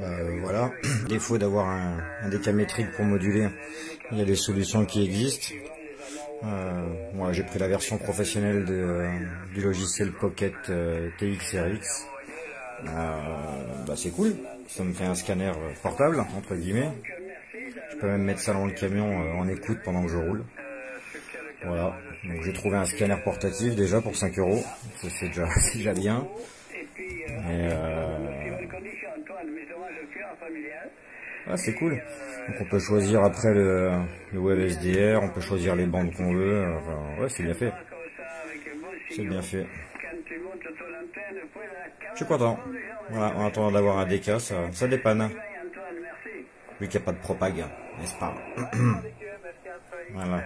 Bah, euh, voilà, défaut d'avoir un, décamétrique pour moduler, il y a des solutions qui existent. Euh, moi j'ai pris la version professionnelle de, du logiciel Pocket euh, TXRX. Euh, bah, c'est cool, ça me fait un scanner portable, entre guillemets. Je peux même mettre ça dans le camion euh, en écoute pendant que je roule. Voilà, donc j'ai trouvé un scanner portatif déjà pour 5 euros, c'est déjà, déjà bien. Euh, ah, c'est cool. Donc on peut choisir après le, le web SDR, on peut choisir les bandes qu'on veut. Enfin, ouais, c'est bien fait. C'est bien fait. Je suis content. Voilà, en attendant d'avoir un DK, ça, ça dépanne. Vu qu'il n'y a pas de propag, n'est-ce pas? Voilà.